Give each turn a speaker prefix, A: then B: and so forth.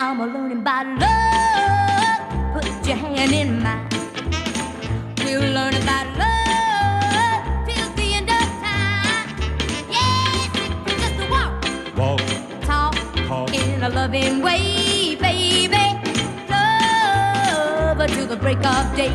A: I'm a learning by love. Put your hand in mine. We'll learn about love till the end of time. Yes, just walk,
B: Walk,
A: talk,
B: talk.
A: in a loving way, baby. Love till the break of day.